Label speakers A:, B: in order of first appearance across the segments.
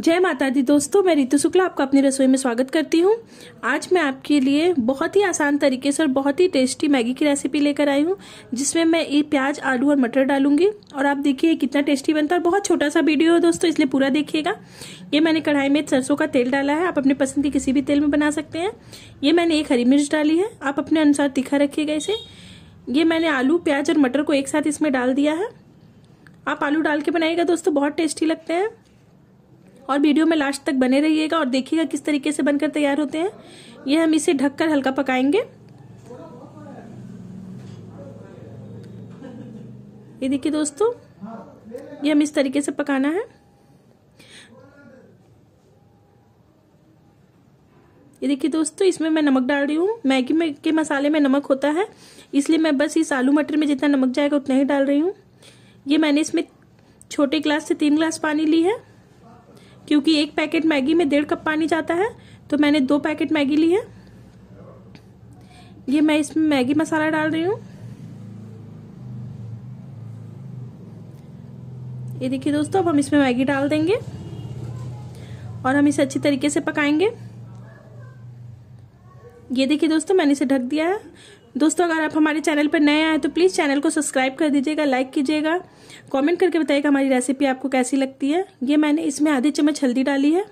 A: जय माता दी। दोस्तों, मैं रितु शुक्ला आपका अपनी रसोई में स्वागत करती हूँ। आज मैं आपके लिए बहुत ही आसान तरीके से और बहुत ही टेस्टी मैगी की रेसिपी लेकर आई हूँ, जिसमें मैं ये प्याज, आलू और मटर डालूँगी। और आप देखिए कितना टेस्टी बनता है और बहुत छोटा सा वीडियो है दोस्तों, इसलिए पूरा देखिएगा। ये मैंने कढ़ाई में सरसों का तेल डाला है। आप अपने पसंद के किसी भी तेल में बना सकते हैं। ये मैंने एक हरी मिर्च डाली है। आप अपने अनुसार तीखा रखिएगा इसे। ये मैंने आलू, प्याज और मटर को एक साथ इसमें डाल दिया है। आप आलू डाल के बनाइएगा दोस्तों, बहुत टेस्टी लगते हैं। और वीडियो में लास्ट तक बने रहिएगा और देखिएगा किस तरीके से बनकर तैयार होते हैं। ये हम इसे ढककर हल्का पकाएँगे। ये देखिए दोस्तों, ये हम इस तरीके से पकाना है। ये देखिए दोस्तों, इसमें मैं नमक डाल रही हूँ। मैगी में के मसाले में नमक होता है, इसलिए मैं बस इस आलू मटर में जितना नमक जाएगा उतना ही डाल रही हूँ। ये मैंने इसमें छोटे ग्लास से तीन ग्लास पानी ली है। क्योंकि एक पैकेट मैगी में डेढ़ कप पानी जाता है तो मैंने दो पैकेट मैगी ली है। ये मैं इसमें मैगी मसाला डाल रही हूँ। ये देखिए दोस्तों, अब हम इसमें मैगी डाल देंगे और हम इसे अच्छी तरीके से पकाएँगे। ये देखिए दोस्तों, मैंने इसे ढक दिया है। दोस्तों, अगर आप हमारे चैनल पर नए आए तो प्लीज़ चैनल को सब्सक्राइब कर दीजिएगा, लाइक कीजिएगा, कमेंट करके बताइएगा हमारी रेसिपी आपको कैसी लगती है। ये मैंने इसमें आधी चम्मच हल्दी डाली है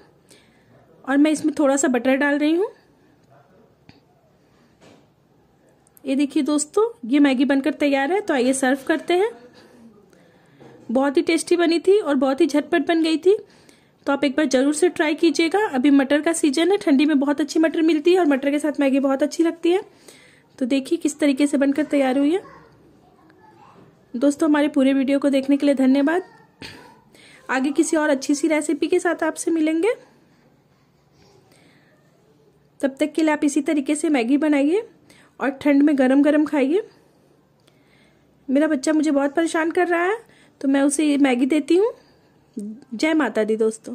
A: और मैं इसमें थोड़ा सा बटर डाल रही हूँ। ये देखिए दोस्तों, ये मैगी बनकर तैयार है तो आइए सर्व करते हैं। बहुत ही टेस्टी बनी थी और बहुत ही झटपट बन गई थी। तो आप एक बार ज़रूर से ट्राई कीजिएगा। अभी मटर का सीज़न है, ठंडी में बहुत अच्छी मटर मिलती है और मटर के साथ मैगी बहुत अच्छी लगती है। तो देखिए किस तरीके से बनकर तैयार हुई है। दोस्तों, हमारे पूरे वीडियो को देखने के लिए धन्यवाद। आगे किसी और अच्छी सी रेसिपी के साथ आपसे मिलेंगे। तब तक के लिए आप इसी तरीके से मैगी बनाइए और ठंड में गरम गरम खाइए। मेरा बच्चा मुझे बहुत परेशान कर रहा है तो मैं उसे मैगी देती हूँ। जय माता दी दोस्तों।